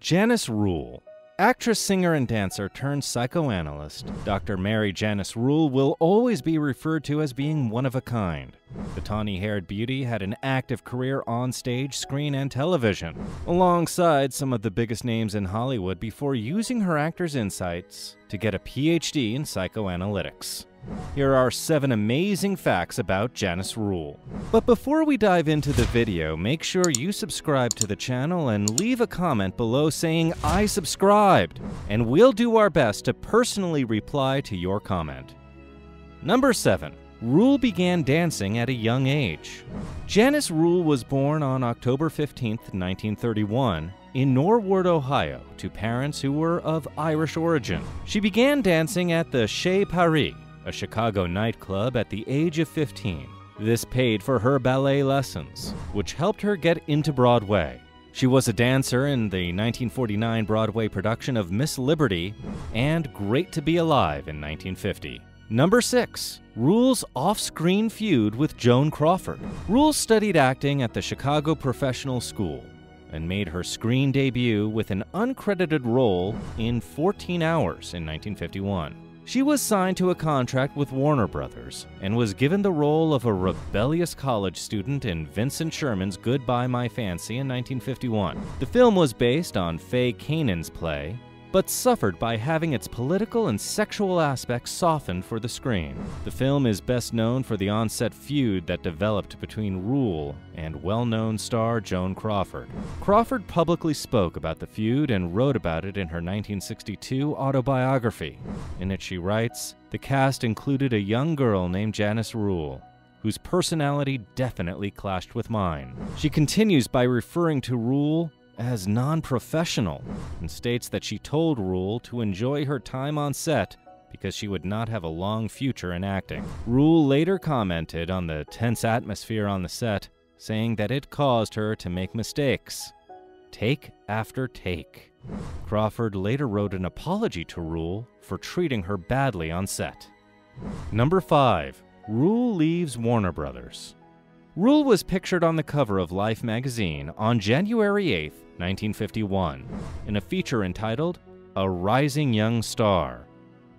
Janice Rule. Actress, singer, and dancer turned psychoanalyst, Dr. Mary Janice Rule will always be referred to as being one of a kind. The tawny haired beauty had an active career on stage, screen, and television, alongside some of the biggest names in Hollywood before using her actor's insights to get a PhD in psychoanalytics. Here are seven amazing facts about Janice Rule. But before we dive into the video, make sure you subscribe to the channel and leave a comment below saying, I subscribed, and we'll do our best to personally reply to your comment. Number 7. Rule began dancing at a young age. Janice Rule was born on October 15, 1931, in Norwood, Ohio, to parents who were of Irish origin. She began dancing at the Chez Paris, a Chicago nightclub at the age of 15. This paid for her ballet lessons, which helped her get into Broadway. She was a dancer in the 1949 Broadway production of Miss Liberty and Great to Be Alive in 1950. Number 6. Rule's off-screen feud with Joan Crawford. Rule studied acting at the Chicago Professional School and made her screen debut with an uncredited role in 14 Hours in 1951. She was signed to a contract with Warner Brothers and was given the role of a rebellious college student in Vincent Sherman's Goodbye My Fancy in 1951. The film was based on Fay Kanin's play, but suffered by having its political and sexual aspects softened for the screen. The film is best known for the onset feud that developed between Rule and well known star Joan Crawford. Crawford publicly spoke about the feud and wrote about it in her 1962 autobiography. In it, she writes The cast included a young girl named Janice Rule whose personality definitely clashed with mine. She continues by referring to Rule as non professional and states that she told Rule to enjoy her time on set because she would not have a long future in acting. Rule later commented on the tense atmosphere on the set, saying that it caused her to make mistakes. Take after take. Crawford later wrote an apology to Rule for treating her badly on set. Number 5. Rule leaves Warner Brothers. Rule was pictured on the cover of Life magazine on January 8, 1951, in a feature entitled A Rising Young Star.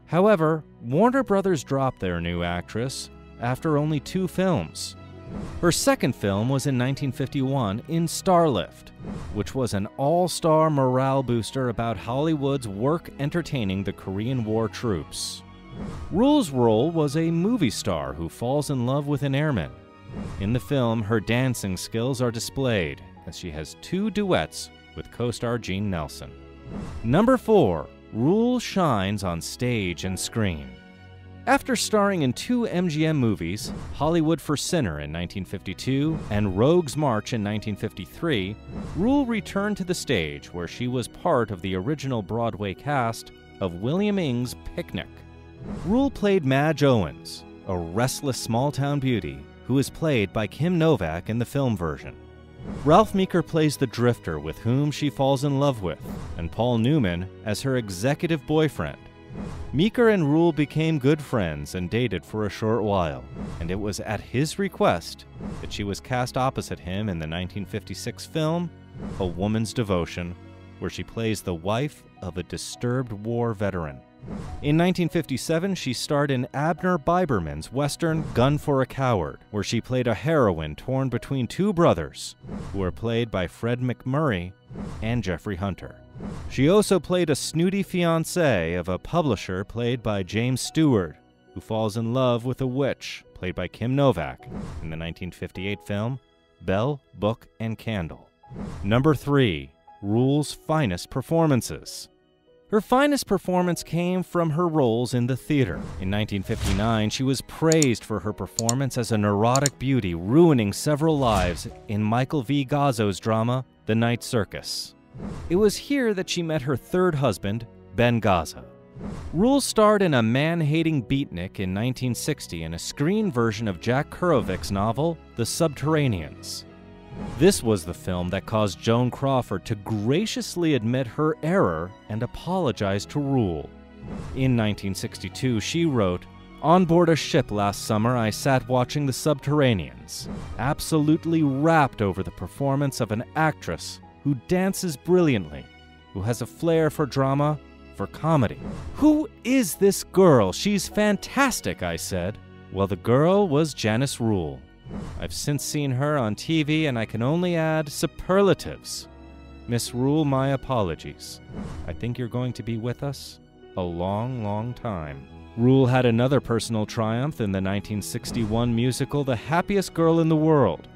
However, Warner Brothers dropped their new actress after only two films. Her second film was in 1951 in Starlift, which was an all star morale booster about Hollywood's work entertaining the Korean War troops. Rule's role was a movie star who falls in love with an airman in the film, her dancing skills are displayed as she has two duets with co star Gene Nelson. Number 4. Rule shines on stage and screen. After starring in two MGM movies, Holiday for Sinners in 1952 and Rogue's March in 1953, Rule returned to the stage where she was part of the original Broadway cast of William Inge's Picnic. Rule played Madge Owens, a restless small town beauty who is played by Kim Novak in the film version. Ralph Meeker plays the drifter with whom she falls in love with, and Paul Newman as her executive boyfriend. Meeker and Rule became good friends and dated for a short while, and it was at his request that she was cast opposite him in the 1956 film A Woman's Devotion, where she plays the wife of a disturbed war veteran. In 1957, she starred in Abner Biberman's Western Gun for a Coward, where she played a heroine torn between two brothers, who were played by Fred MacMurray and Jeffrey Hunter. She also played a snooty fiancée of a publisher played by James Stewart, who falls in love with a witch played by Kim Novak in the 1958 film Bell, Book, and Candle. Number 3. Rule's Finest Performances her finest performance came from her roles in the theater. In 1959, she was praised for her performance as a neurotic beauty ruining several lives in Michael V. Gazzo's drama, The Night Circus. It was here that she met her third husband, Ben Gazzara. Rule starred in a man-hating beatnik in 1960 in a screen version of Jack Kerouac's novel, The Subterraneans. This was the film that caused Joan Crawford to graciously admit her error and apologize to Rule. In 1962, she wrote, On board a ship last summer, I sat watching The Subterraneans, absolutely rapt over the performance of an actress who dances brilliantly who has a flair for drama, for comedy. Who is this girl? She's fantastic, I said. Well, the girl was Janice Rule. I've since seen her on TV, and I can only add superlatives. Miss Rule, my apologies. I think you're going to be with us a long, long time. Rule had another personal triumph in the 1961 musical The Happiest Girl in the World.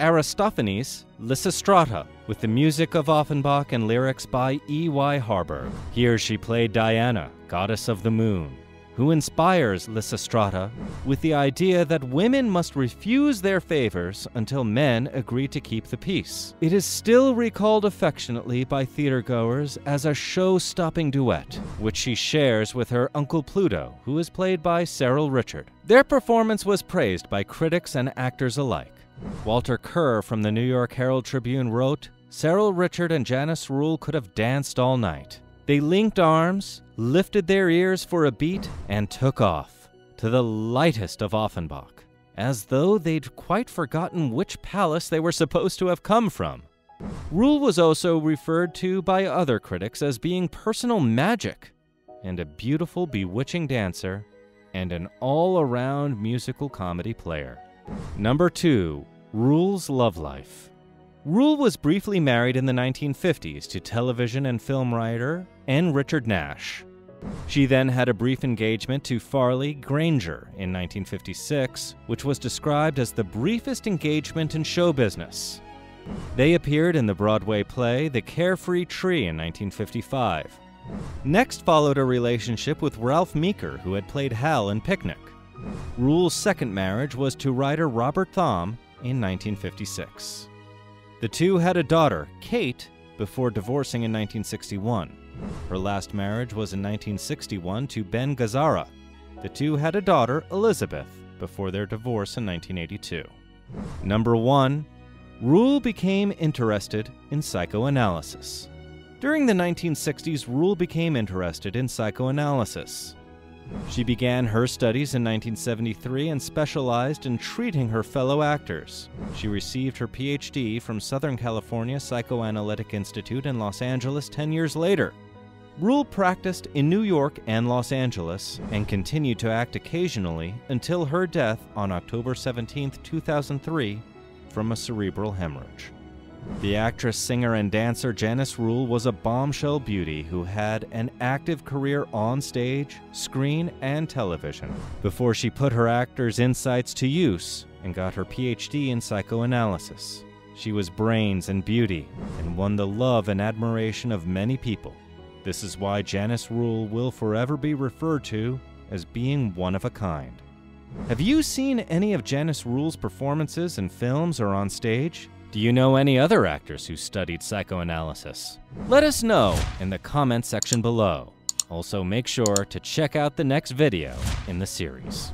Aristophanes, Lysistrata, with the music of Offenbach and lyrics by E.Y. Harburg. Here she played Diana, goddess of the moon, who inspires Lysistrata with the idea that women must refuse their favors until men agree to keep the peace. It is still recalled affectionately by theatergoers as a show-stopping duet, which she shares with her Uncle Pluto, who is played by Cyril Ritchard. Their performance was praised by critics and actors alike. Walter Kerr from the New York Herald Tribune wrote, Cyril Ritchard and Janice Rule could have danced all night. They linked arms, lifted their ears for a beat, and took off, to the lightest of Offenbach, as though they'd quite forgotten which palace they were supposed to have come from. Rule was also referred to by other critics as being personal magic, and a beautiful, bewitching dancer, and an all around musical comedy player. Number 2. Rule's Love Life. Rule was briefly married in the 1950s to television and film writer N. Richard Nash. She then had a brief engagement to Farley Granger in 1956, which was described as the briefest engagement in show business. They appeared in the Broadway play The Carefree Tree in 1955. Next followed a relationship with Ralph Meeker, who had played Hal in Picnic. Rule's second marriage was to writer Robert Thom in 1956. The two had a daughter, Kate, before divorcing in 1961. Her last marriage was in 1961 to Ben Gazzara. The two had a daughter, Elizabeth, before their divorce in 1982. Number 1. Rule became interested in psychoanalysis. During the 1960s, Rule became interested in psychoanalysis. She began her studies in 1973 and specialized in treating her fellow actors. She received her PhD from Southern California Psychoanalytic Institute in Los Angeles 10 years later. Rule practiced in New York and Los Angeles and continued to act occasionally until her death on October 17, 2003, from a cerebral hemorrhage. The actress, singer, and dancer Janice Rule was a bombshell beauty who had an active career on stage, screen, and television before she put her actor's insights to use and got her PhD in psychoanalysis. She was brains and beauty and won the love and admiration of many people. This is why Janice Rule will forever be referred to as being one of a kind. Have you seen any of Janice Rule's performances in films or on stage? Do you know any other actors who studied psychoanalysis? Let us know in the comment section below. Also, make sure to check out the next video in the series.